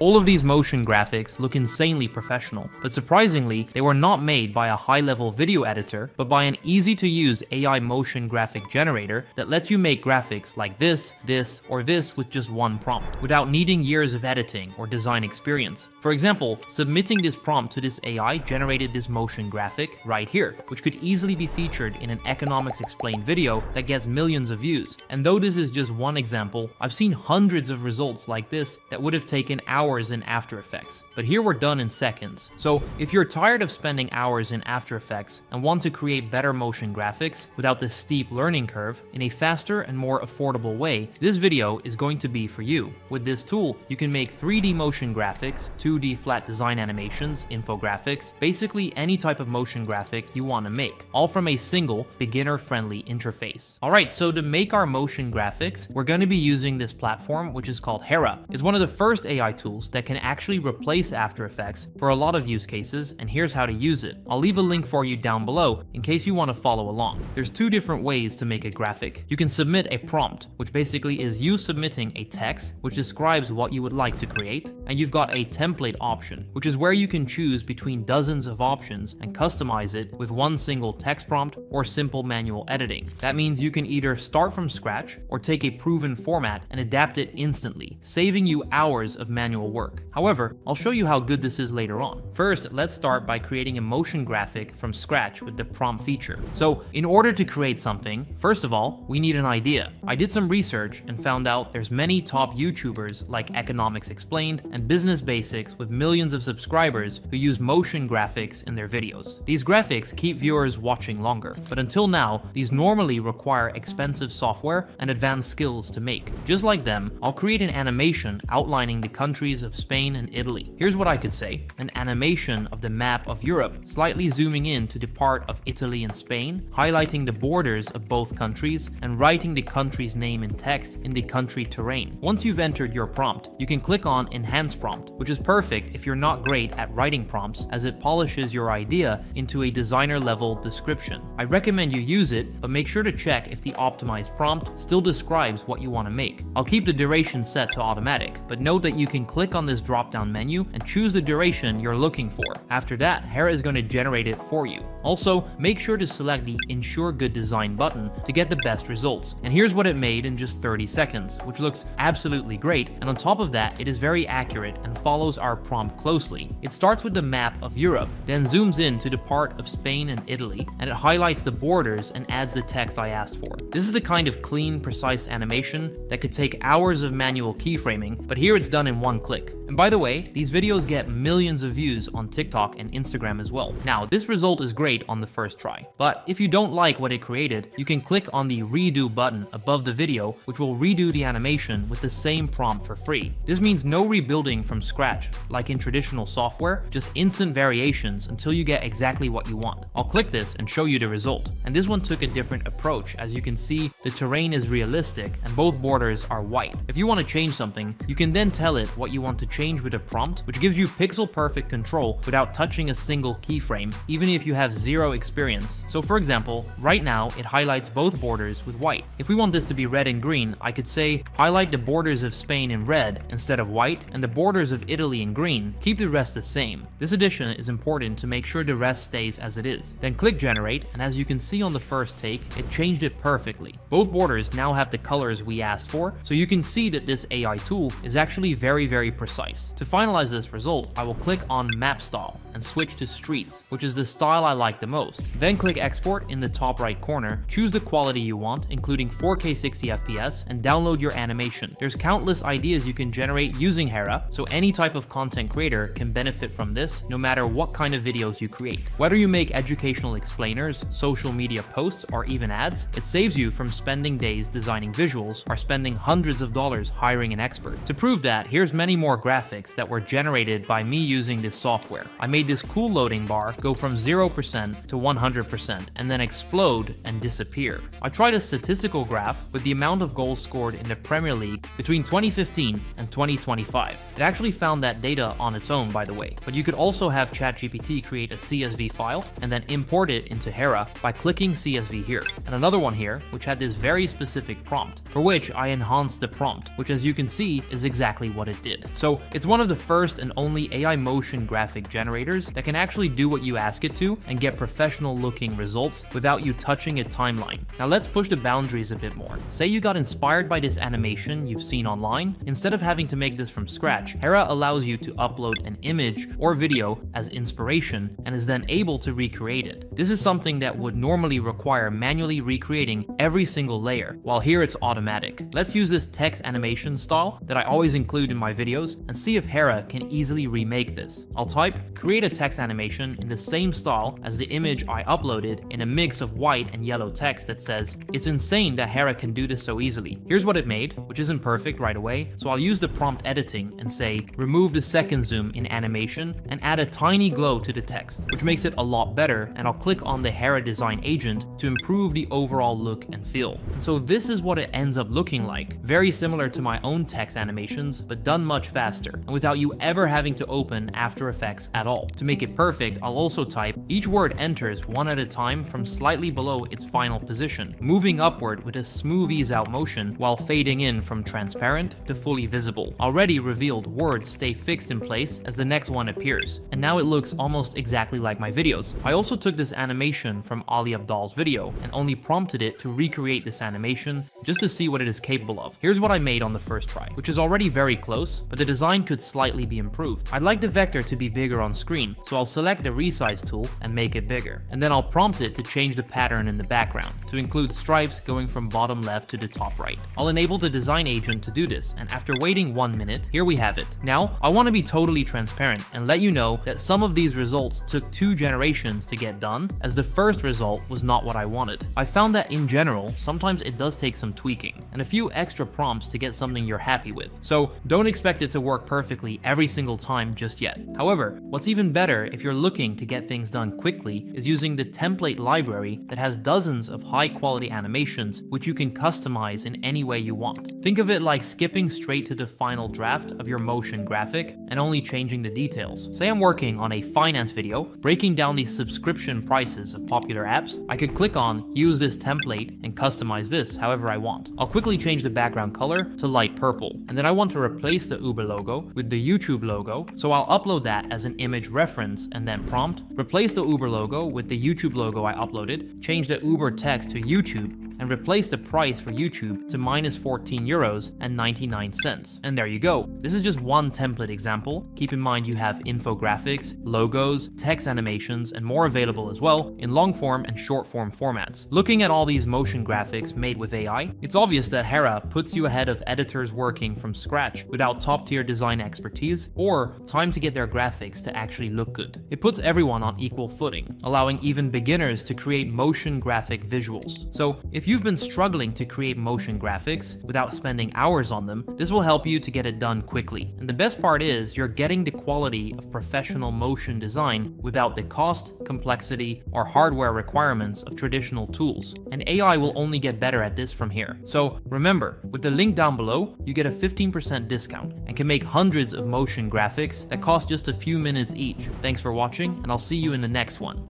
All of these motion graphics look insanely professional, but surprisingly, they were not made by a high-level video editor, but by an easy-to-use AI motion graphic generator that lets you make graphics like this, this, or this with just one prompt, without needing years of editing or design experience. For example, submitting this prompt to this AI generated this motion graphic right here, which could easily be featured in an economics explained video that gets millions of views. And though this is just one example, I've seen hundreds of results like this that would have taken hours hours in After Effects, but here we're done in seconds. So if you're tired of spending hours in After Effects and want to create better motion graphics without the steep learning curve in a faster and more affordable way, this video is going to be for you. With this tool, you can make 3D motion graphics, 2D flat design animations, infographics, basically any type of motion graphic you want to make, all from a single beginner-friendly interface. Alright, so to make our motion graphics, we're going to be using this platform which is called Hera. It's one of the first AI tools tools that can actually replace After Effects for a lot of use cases, and here's how to use it. I'll leave a link for you down below in case you want to follow along. There's two different ways to make a graphic. You can submit a prompt, which basically is you submitting a text which describes what you would like to create, and you've got a template option, which is where you can choose between dozens of options and customize it with one single text prompt or simple manual editing. That means you can either start from scratch or take a proven format and adapt it instantly, saving you hours of manual work. However, I'll show you how good this is later on. First, let's start by creating a motion graphic from scratch with the prompt feature. So, in order to create something, first of all, we need an idea. I did some research and found out there's many top YouTubers like Economics Explained and Business Basics with millions of subscribers who use motion graphics in their videos. These graphics keep viewers watching longer, but until now, these normally require expensive software and advanced skills to make. Just like them, I'll create an animation outlining the countries of Spain and Italy. Here's what I could say an animation of the map of Europe, slightly zooming in to the part of Italy and Spain, highlighting the borders of both countries, and writing the country's name in text in the country terrain. Once you've entered your prompt, you can click on Enhance Prompt, which is perfect if you're not great at writing prompts, as it polishes your idea into a designer level description. I recommend you use it, but make sure to check if the optimized prompt still describes what you want to make. I'll keep the duration set to automatic, but note that you can click click on this drop down menu and choose the duration you're looking for. After that, Hera is going to generate it for you. Also, make sure to select the Ensure Good Design button to get the best results. And here's what it made in just 30 seconds, which looks absolutely great, and on top of that, it is very accurate and follows our prompt closely. It starts with the map of Europe, then zooms in to the part of Spain and Italy, and it highlights the borders and adds the text I asked for. This is the kind of clean, precise animation that could take hours of manual keyframing, but here it's done in one click click. And by the way, these videos get millions of views on TikTok and Instagram as well. Now, this result is great on the first try, but if you don't like what it created, you can click on the redo button above the video, which will redo the animation with the same prompt for free. This means no rebuilding from scratch, like in traditional software, just instant variations until you get exactly what you want. I'll click this and show you the result. And this one took a different approach. As you can see, the terrain is realistic and both borders are white. If you want to change something, you can then tell it what you want to change with a prompt, which gives you pixel perfect control without touching a single keyframe, even if you have zero experience. So for example, right now it highlights both borders with white. If we want this to be red and green, I could say highlight the borders of Spain in red instead of white, and the borders of Italy in green, keep the rest the same. This addition is important to make sure the rest stays as it is. Then click generate, and as you can see on the first take, it changed it perfectly. Both borders now have the colors we asked for, so you can see that this AI tool is actually very very precise. To finalize this result, I will click on map style and switch to streets, which is the style I like the most. Then click export in the top right corner, choose the quality you want, including 4K 60 FPS, and download your animation. There's countless ideas you can generate using Hera, so any type of content creator can benefit from this, no matter what kind of videos you create. Whether you make educational explainers, social media posts, or even ads, it saves you from spending days designing visuals or spending hundreds of dollars hiring an expert. To prove that, here's many more graphics that were generated by me using this software. I made made this cool loading bar go from 0% to 100% and then explode and disappear. I tried a statistical graph with the amount of goals scored in the Premier League between 2015 and 2025. It actually found that data on its own, by the way, but you could also have ChatGPT create a CSV file and then import it into Hera by clicking CSV here. And another one here, which had this very specific prompt, for which I enhanced the prompt, which as you can see is exactly what it did. So it's one of the first and only AI motion graphic generators that can actually do what you ask it to and get professional looking results without you touching a timeline. Now let's push the boundaries a bit more. Say you got inspired by this animation you've seen online, instead of having to make this from scratch, Hera allows you to upload an image or video as inspiration and is then able to recreate it. This is something that would normally require manually recreating every single layer, while here it's automatic. Let's use this text animation style that I always include in my videos and see if Hera can easily remake this. I'll type create a text animation in the same style as the image I uploaded in a mix of white and yellow text that says, it's insane that Hera can do this so easily. Here's what it made, which isn't perfect right away, so I'll use the prompt editing and say, remove the second zoom in animation and add a tiny glow to the text, which makes it a lot better, and I'll click on the Hera design agent to improve the overall look and feel. And so this is what it ends up looking like, very similar to my own text animations, but done much faster, and without you ever having to open After Effects at all. To make it perfect, I'll also type, each word enters one at a time from slightly below its final position, moving upward with a smooth ease out motion while fading in from transparent to fully visible. Already revealed words stay fixed in place as the next one appears, and now it looks almost exactly like my videos. I also took this animation from Ali Abdaal's video and only prompted it to recreate this animation just to see what it is capable of. Here's what I made on the first try, which is already very close, but the design could slightly be improved. I'd like the vector to be bigger on screen, so I'll select the resize tool and make it bigger. And then I'll prompt it to change the pattern in the background, to include stripes going from bottom left to the top right. I'll enable the design agent to do this, and after waiting one minute, here we have it. Now, I want to be totally transparent and let you know that some of these results took two generations to get done, as the first result was not what I wanted. I found that in general, sometimes it does take some tweaking, and a few extra prompts to get something you're happy with. So don't expect it to work perfectly every single time just yet. However, what's even better if you're looking to get things done quickly is using the template library that has dozens of high quality animations which you can customize in any way you want. Think of it like skipping straight to the final draft of your motion graphic and only changing the details. Say I'm working on a finance video breaking down the subscription prices of popular apps, I could click on use this template and customize this however I want. I'll quickly change the background color to light purple and then I want to replace the Uber logo with the YouTube logo so I'll upload that as an image reference and then prompt replace the Uber logo with the YouTube logo I uploaded, change the Uber text to YouTube and replace the price for YouTube to minus 14 euros and 99 cents. And there you go. This is just one template example. Keep in mind you have infographics, logos, text animations, and more available as well in long form and short form formats. Looking at all these motion graphics made with AI, it's obvious that Hera puts you ahead of editors working from scratch without top tier design expertise or time to get their graphics to actually look good. It puts everyone on equal footing, allowing even beginners to create motion graphic visuals. So if you've been struggling to create motion graphics without spending hours on them, this will help you to get it done quickly. And the best part is you're getting the quality of professional motion design without the cost, complexity, or hardware requirements of traditional tools. And AI will only get better at this from here. So remember, with the link down below, you get a 15% discount and can make hundreds of motion graphics that cost just a few minutes each. Thanks for watching, and I'll see you in the next one.